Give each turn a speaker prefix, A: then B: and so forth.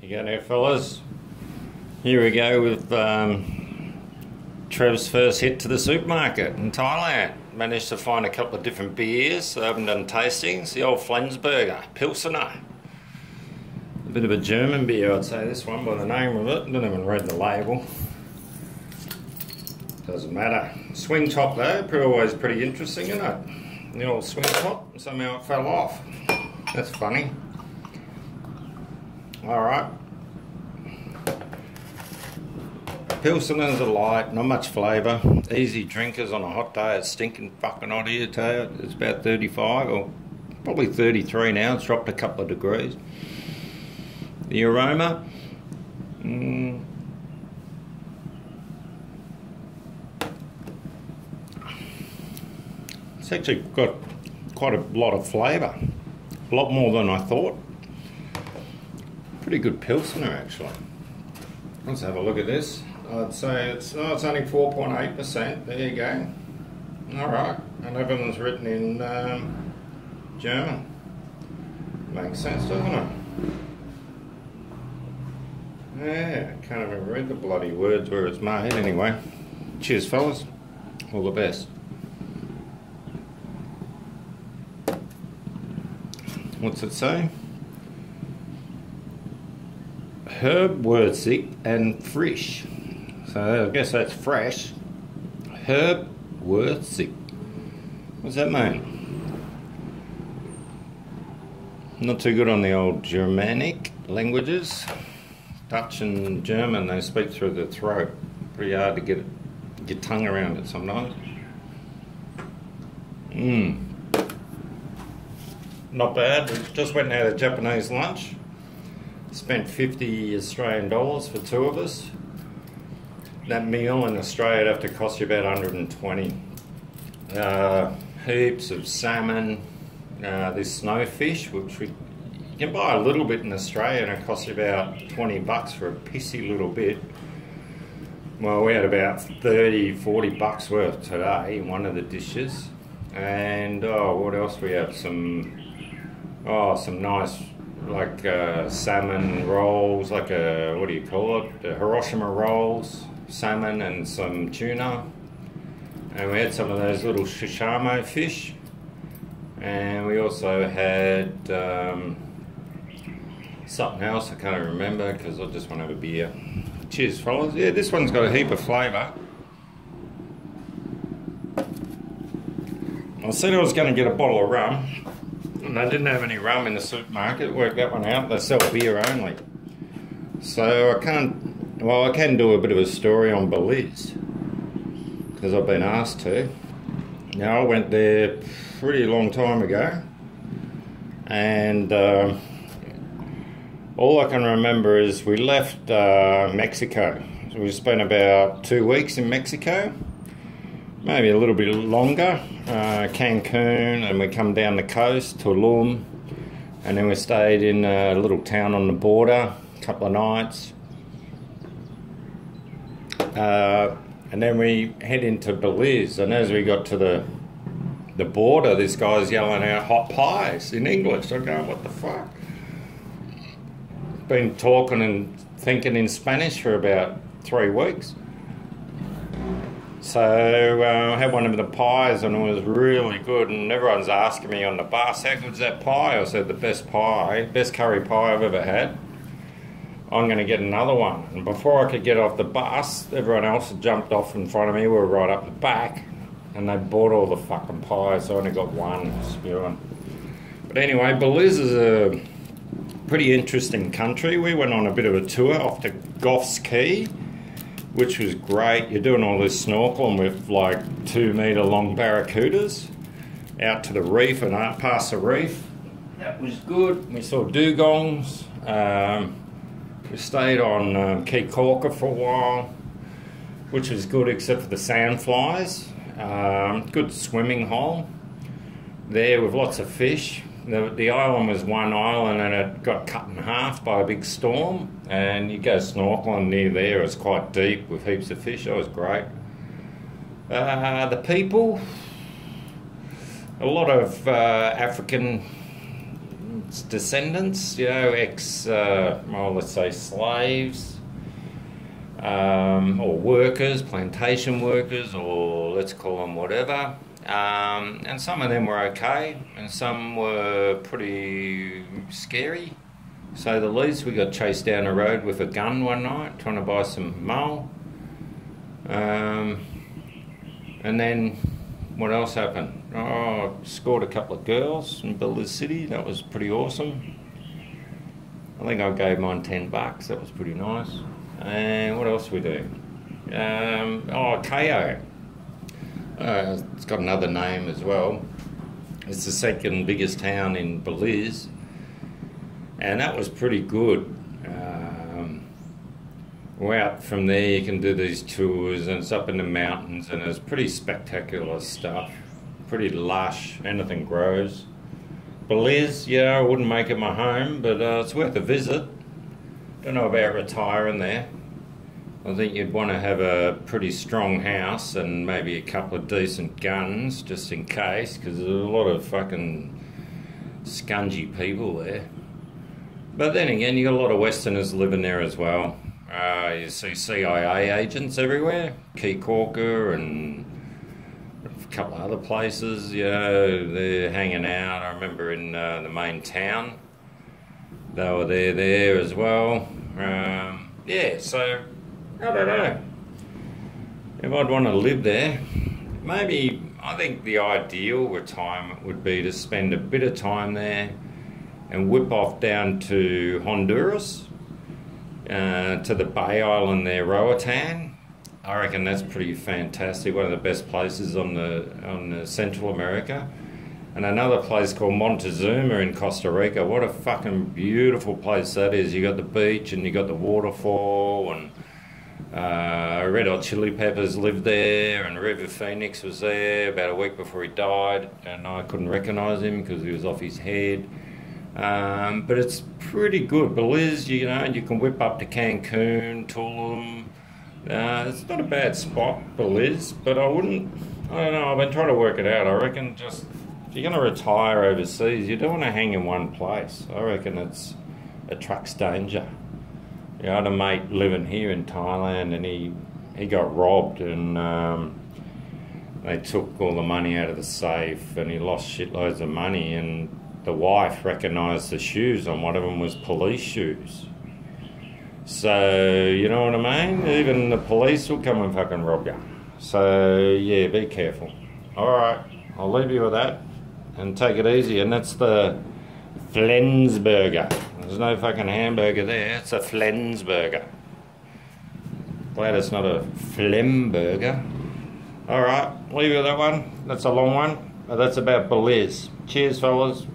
A: You go there, fellas. Here we go with um, Trev's first hit to the supermarket in Thailand. Managed to find a couple of different beers. so I haven't done tastings. The old Flensburger, Pilsener. A bit of a German beer, I'd say, this one by the name of it. Don't even read the label. Doesn't matter. Swing top though, always pretty interesting, isn't it? The old swing top, somehow it fell off. That's funny. Alright. Pilseners are light, not much flavour. Easy drinkers on a hot day. It's stinking fucking hot here too. It's about 35 or probably 33 now. It's dropped a couple of degrees. The aroma, mm, it's actually got quite a lot of flavour. A lot more than I thought. Pretty good Pilsner actually. Let's have a look at this. I'd say it's, oh, it's only 4.8%. There you go. Alright. And everyone's written in um, German. Makes sense, doesn't it? Yeah, can't even read the bloody words where it's made anyway. Cheers, fellas. All the best. What's it say? Herb Wurzig and Frisch. So I guess that's fresh. Herb Wurzig. What's that mean? Not too good on the old Germanic languages. Dutch and German, they speak through the throat. Pretty hard to get your tongue around it sometimes. Mmm. Not bad. Just went and had a Japanese lunch. Spent 50 Australian dollars for two of us. That meal in Australia would have to cost you about 120. Uh, heaps of salmon, uh, this snowfish, which we you can buy a little bit in Australia and it costs you about 20 bucks for a pissy little bit. Well, we had about 30, 40 bucks worth today in one of the dishes. And, oh, what else we have? Some, oh, some nice, like, uh, salmon rolls, like a, what do you call it? The Hiroshima rolls, salmon and some tuna. And we had some of those little shishamo fish. And we also had, um, something else I can't remember because I just want to have a beer. Cheers, fellas. Yeah, this one's got a heap of flavour. I said I was going to get a bottle of rum, and I didn't have any rum in the supermarket. Worked that one out. They sell beer only. So I can't. Well, I can do a bit of a story on Belize because I've been asked to. Now I went there pretty long time ago, and. Um, all I can remember is we left uh, Mexico. So we spent about two weeks in Mexico, maybe a little bit longer. Uh, Cancun, and we come down the coast, to Tulum, and then we stayed in a little town on the border, a couple of nights. Uh, and then we head into Belize, and as we got to the the border, this guy's yelling out hot pies in English. I'm going, what the fuck? been talking and thinking in Spanish for about three weeks. So uh, I had one of the pies and it was really good. And everyone's asking me on the bus, how good's that pie? I said, the best pie, best curry pie I've ever had. I'm going to get another one. And before I could get off the bus, everyone else had jumped off in front of me. We were right up the back. And they bought all the fucking pies. So I only got one spewing. But anyway, Belize is a pretty interesting country. We went on a bit of a tour off to Goff's Caye, which was great. You're doing all this snorkeling with like two metre long barracudas out to the reef and out past the reef. That was good. We saw dugongs. Um, we stayed on um, Caye Caulker for a while, which was good except for the sandflies. Um, good swimming hole there with lots of fish the, the island was one island and it got cut in half by a big storm. And you go snorkeling near there, it's quite deep with heaps of fish. That was great. Uh, the people, a lot of uh, African descendants, you know, ex, uh, well, let's say slaves, um, or workers, plantation workers, or let's call them whatever. Um, and some of them were okay, and some were pretty scary. So the least we got chased down the road with a gun one night, trying to buy some mull. Um, and then what else happened? Oh, I scored a couple of girls in Belize City. That was pretty awesome. I think I gave mine 10 bucks. That was pretty nice. And what else we do? Um, oh, Cayo. Uh, it's got another name as well. It's the second biggest town in Belize. And that was pretty good. Um, well, out from there, you can do these tours, and it's up in the mountains, and it's pretty spectacular stuff. Pretty lush, anything grows. Belize, yeah, I wouldn't make it my home, but uh, it's worth a visit. Don't know about retiring there. I think you'd want to have a pretty strong house and maybe a couple of decent guns just in case, because there's a lot of fucking scungy people there. But then again, you got a lot of Westerners living there as well. Uh, you see CIA agents everywhere, Caye Caulker and a couple of other places. You know, they're hanging out. I remember in uh, the main town, they were there there as well. Um, yeah, so I don't know. If I'd want to live there, maybe I think the ideal retirement would be to spend a bit of time there and whip off down to Honduras, uh, to the Bay Island there, Roatan. I reckon that's pretty fantastic. One of the best places on the on the Central America, and another place called Montezuma in Costa Rica. What a fucking beautiful place that is! You got the beach and you got the waterfall and uh, Red Hot Chili Peppers lived there, and River Phoenix was there about a week before he died, and I couldn't recognise him because he was off his head. Um, but it's pretty good. Belize, you know, you can whip up to Cancun, Tulum. Uh, it's not a bad spot, Belize, but I wouldn't. I don't know. I've been trying to work it out. I reckon just if you're going to retire overseas, you don't want to hang in one place. I reckon it's attracts danger. Yeah, I had a mate living here in Thailand, and he he got robbed, and um, they took all the money out of the safe, and he lost shitloads of money. And the wife recognised the shoes on one of them was police shoes. So you know what I mean? Even the police will come and fucking rob you. So yeah, be careful. All right, I'll leave you with that, and take it easy. And that's the Flensburger. There's no fucking hamburger there. It's a Flensburger. Glad it's not a Flemburger. Alright, leave you with that one. That's a long one. That's about Belize. Cheers, fellas.